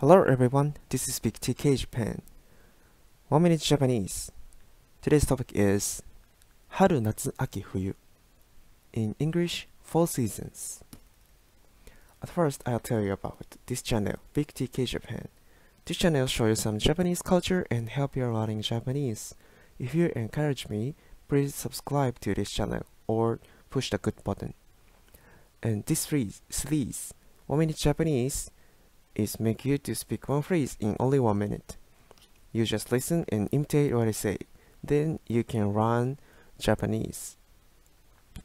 Hello everyone, this is Big TK Japan. One minute Japanese. Today's topic is Haru Natsu Aki Fuyu. In English, Four Seasons. At first, I'll tell you about this channel, Big TK Japan. This channel shows you some Japanese culture and help you learning Japanese. If you encourage me, please subscribe to this channel or push the good button. And this series, One Minute Japanese, is make you to speak one phrase in only one minute. You just listen and imitate what I say. Then you can learn Japanese.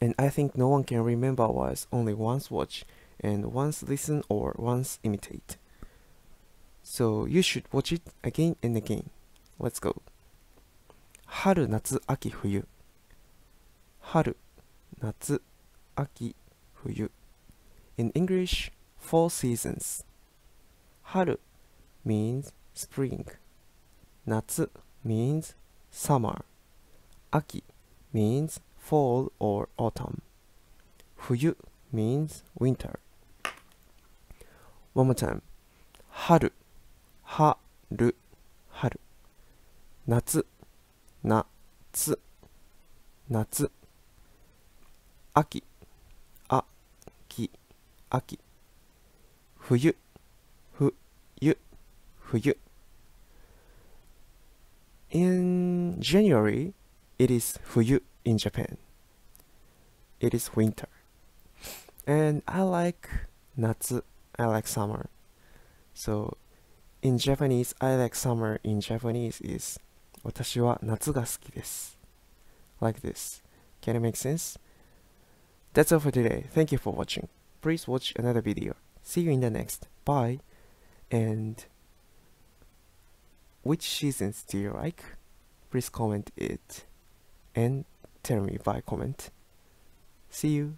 And I think no one can remember was only once watch and once listen or once imitate. So you should watch it again and again. Let's go. 春夏秋冬春夏秋冬 In English, four seasons. 春 means spring. 夏 means summer. 秋 means fall or autumn. 冬 means winter. One more time. 春、春、春。夏、夏、夏。秋、秋、秋。冬、冬、冬。In January, it is 冬 in Japan. It is winter. And I like 夏 I like summer. So in Japanese, I like summer in Japanese is 私は夏が好きです。Like this. Can it make sense? That's all for today. Thank you for watching. Please watch another video. See you in the next. Bye. And which seasons do you like? Please comment it and tell me by comment. See you.